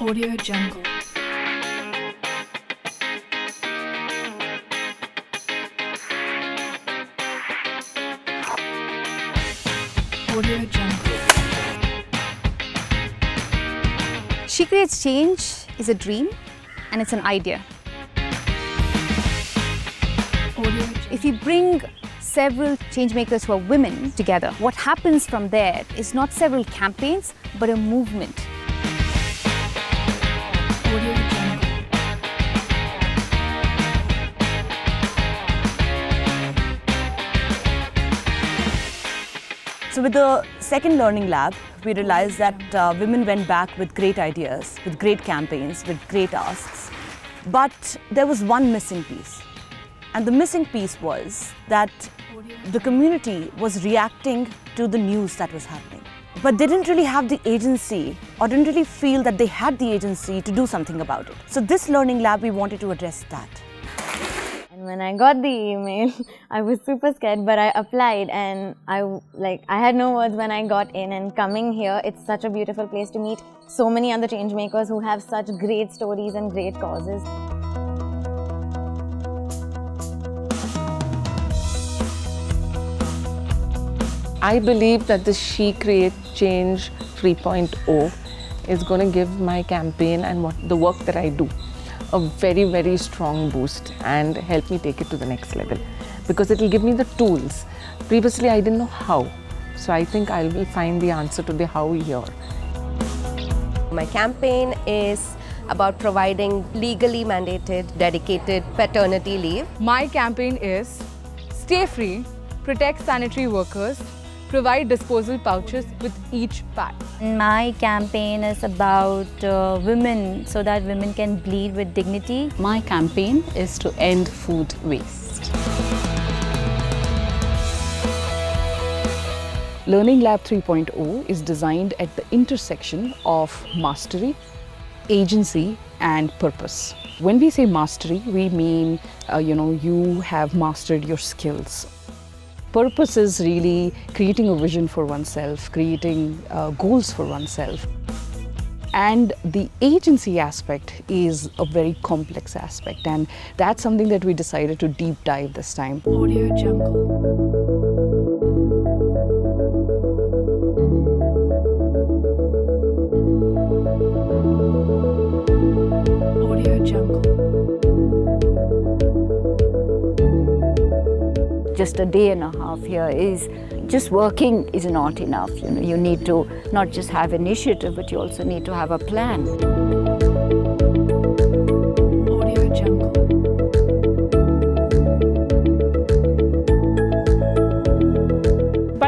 Audio Jungle. Audio Jungle. She Creates Change is a dream and it's an idea. Audio If you bring several changemakers who are women together, what happens from there is not several campaigns, but a movement. So with the second learning lab, we realized that uh, women went back with great ideas, with great campaigns, with great asks. But there was one missing piece. And the missing piece was that the community was reacting to the news that was happening. But they didn't really have the agency or didn't really feel that they had the agency to do something about it. So this learning lab, we wanted to address that. And when I got the email, I was super scared, but I applied and I like I had no words when I got in. And coming here, it's such a beautiful place to meet so many other change makers who have such great stories and great causes. I believe that the She Create Change 3.0 is going to give my campaign and what, the work that I do a very, very strong boost and help me take it to the next level because it will give me the tools. Previously, I didn't know how. So I think I will find the answer to the how here. My campaign is about providing legally mandated, dedicated paternity leave. My campaign is Stay Free, Protect Sanitary Workers, Provide Disposal Pouches with each pack. My campaign is about uh, women so that women can bleed with dignity. My campaign is to end food waste. Learning Lab 3.0 is designed at the intersection of mastery, agency and purpose. When we say mastery, we mean, uh, you know, you have mastered your skills. Purpose is really creating a vision for oneself, creating uh, goals for oneself. And the agency aspect is a very complex aspect and that's something that we decided to deep dive this time. Audio Jungle. Audio Jungle. just a day and a half here is just working is not enough. You know you need to not just have initiative but you also need to have a plan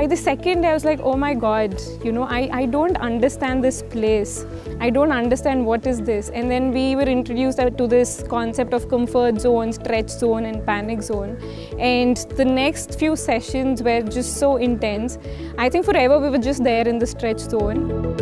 the second day, I was like, oh my God, you know, I, I don't understand this place. I don't understand what is this. And then we were introduced to this concept of comfort zone, stretch zone, and panic zone. And the next few sessions were just so intense. I think forever we were just there in the stretch zone.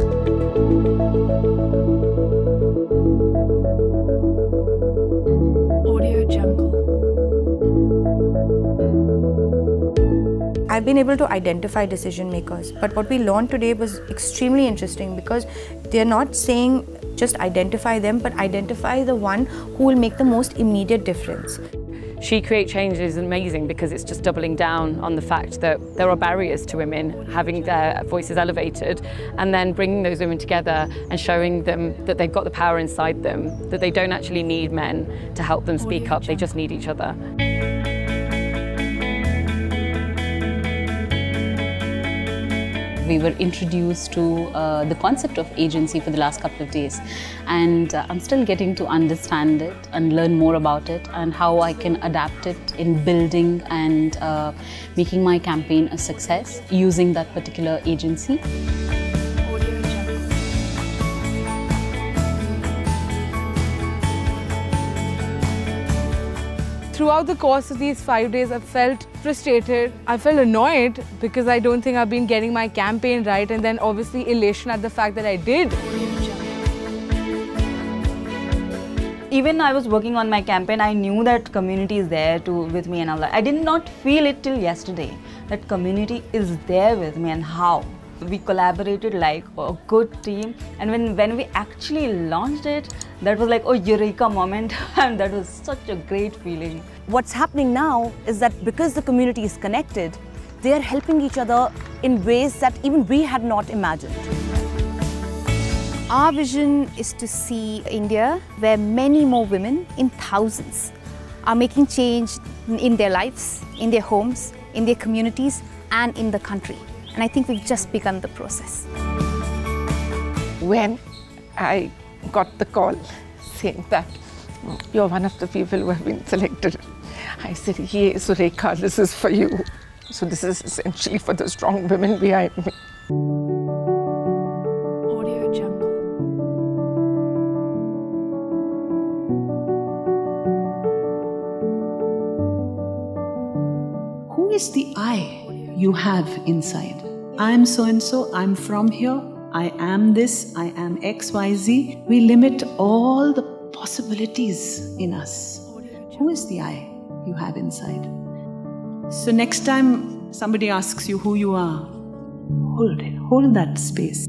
I've been able to identify decision makers, but what we learned today was extremely interesting because they're not saying just identify them, but identify the one who will make the most immediate difference. She Create Change is amazing because it's just doubling down on the fact that there are barriers to women having their voices elevated and then bringing those women together and showing them that they've got the power inside them, that they don't actually need men to help them speak up, they just need each other. We were introduced to uh, the concept of agency for the last couple of days, and uh, I'm still getting to understand it and learn more about it and how I can adapt it in building and uh, making my campaign a success using that particular agency. Throughout the course of these five days, I felt frustrated. I felt annoyed because I don't think I've been getting my campaign right, and then obviously elation at the fact that I did. even I was working on my campaign, I knew that community is there to with me and all. I did not feel it till yesterday that community is there with me and how. We collaborated like a good team. And when, when we actually launched it, that was like a eureka moment. and that was such a great feeling. What's happening now is that because the community is connected, they are helping each other in ways that even we had not imagined. Our vision is to see India where many more women, in thousands, are making change in their lives, in their homes, in their communities, and in the country. And I think we've just begun the process. When I got the call saying that mm, you're one of the people who have been selected, I said, Yes, Surekha, this is for you. So, this is essentially for the strong women behind me. Audio Jungle. Who is the I you have inside? I'm so and so, I'm from here, I am this, I am XYZ. We limit all the possibilities in us. Who is the I you have inside? So, next time somebody asks you who you are, hold it, hold that space.